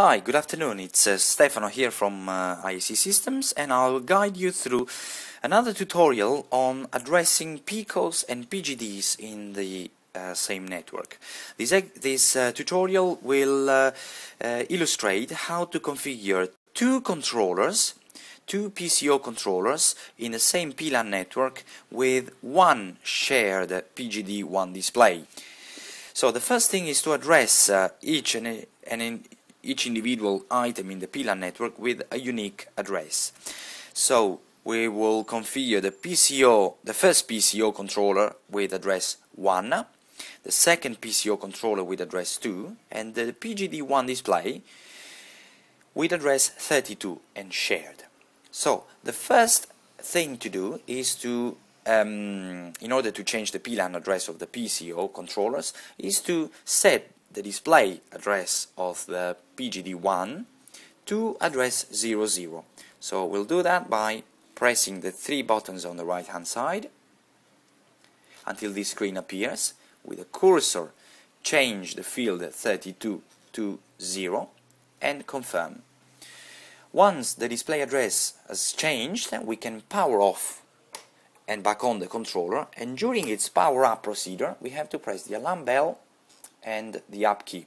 Hi, good afternoon. It's uh, Stefano here from uh, IAC Systems and I'll guide you through another tutorial on addressing PICOs and PGDs in the uh, same network. This, this uh, tutorial will uh, uh, illustrate how to configure two controllers, two PCO controllers in the same PLAN network with one shared PGD1 display. So the first thing is to address each and, and each individual item in the PLAN network with a unique address. So we will configure the PCO, the first PCO controller with address 1, the second PCO controller with address 2, and the PGD1 display with address 32 and shared. So the first thing to do is to um, in order to change the PLAN address of the PCO controllers is to set the display address of the PGD1 to address 00. So we'll do that by pressing the three buttons on the right hand side until this screen appears. With a cursor, change the field 32 to 0 and confirm. Once the display address has changed, we can power off and back on the controller and during its power up procedure we have to press the alarm bell and the up key.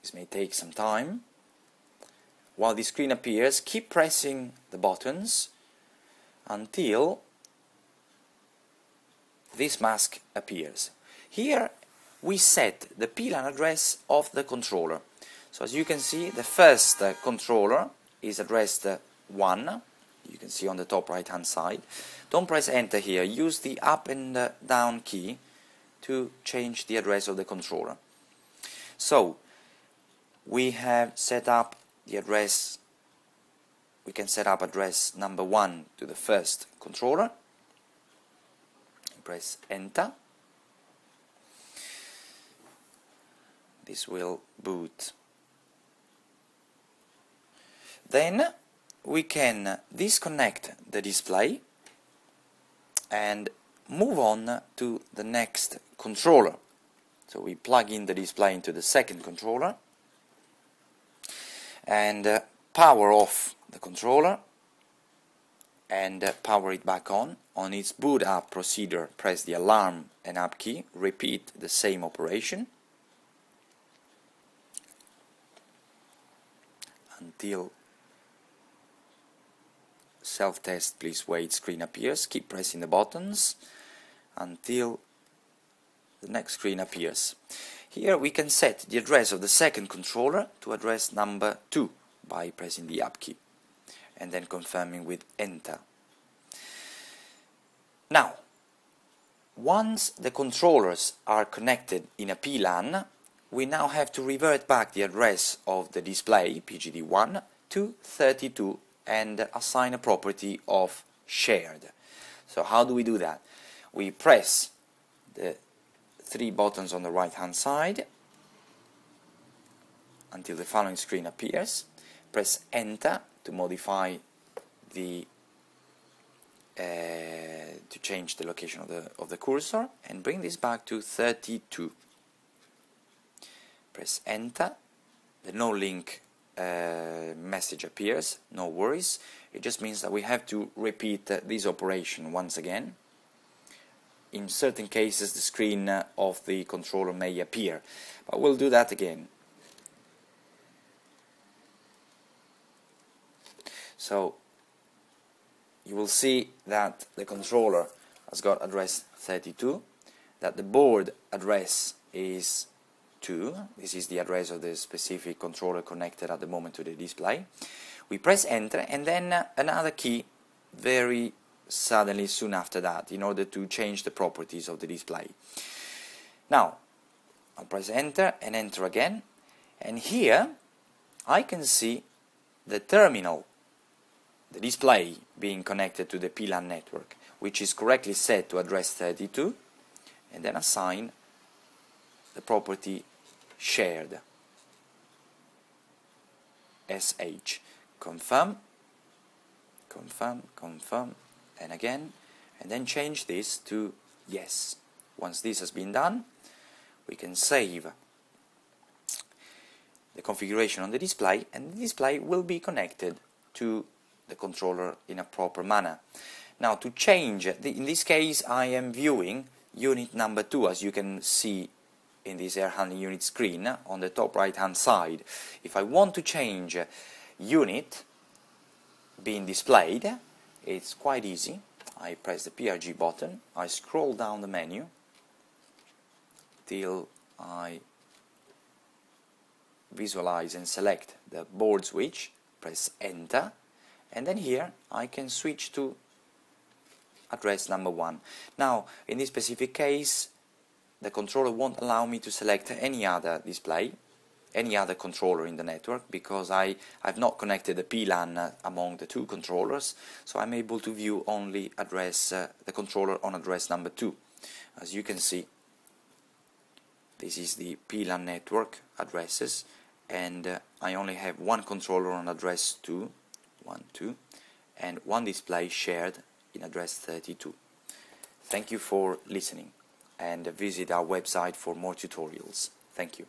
This may take some time. While the screen appears, keep pressing the buttons until this mask appears. Here we set the PLAN address of the controller. So as you can see, the first uh, controller is addressed uh, 1, you can see on the top right hand side. Don't press enter here, use the up and uh, down key to change the address of the controller. So, we have set up the address, we can set up address number 1 to the first controller. Press enter. This will boot. Then we can disconnect the display and move on to the next controller. So we plug in the display into the second controller and uh, power off the controller and uh, power it back on. On its boot up procedure, press the alarm and up key, repeat the same operation until self-test please wait screen appears keep pressing the buttons until the next screen appears. Here we can set the address of the second controller to address number 2 by pressing the up key and then confirming with enter. Now once the controllers are connected in a PLAN we now have to revert back the address of the display PGD1 to 32 and assign a property of shared. So how do we do that? We press the three buttons on the right hand side until the following screen appears. Press enter to modify the uh, to change the location of the of the cursor and bring this back to 32. Press enter. The no link uh, message appears, no worries. It just means that we have to repeat uh, this operation once again. In certain cases the screen uh, of the controller may appear, but we'll do that again. So you will see that the controller has got address 32, that the board address is 2. This is the address of the specific controller connected at the moment to the display. We press enter and then uh, another key very suddenly soon after that in order to change the properties of the display. Now, I'll press enter and enter again and here I can see the terminal, the display being connected to the PLAN network which is correctly set to address 32 and then assign the property shared. Sh confirm. Confirm confirm and again and then change this to yes. Once this has been done, we can save the configuration on the display and the display will be connected to the controller in a proper manner. Now to change, in this case I am viewing unit number 2 as you can see in this air handling unit screen on the top right hand side. If I want to change unit being displayed, it's quite easy. I press the PRG button, I scroll down the menu till I visualize and select the board switch, press enter, and then here I can switch to address number one. Now, in this specific case, the controller won't allow me to select any other display, any other controller in the network, because I, I've not connected the PLAN among the two controllers, so I'm able to view only address uh, the controller on address number two. As you can see, this is the PLAN network addresses, and uh, I only have one controller on address 2, 1, 2, and one display shared in address 32. Thank you for listening and visit our website for more tutorials. Thank you.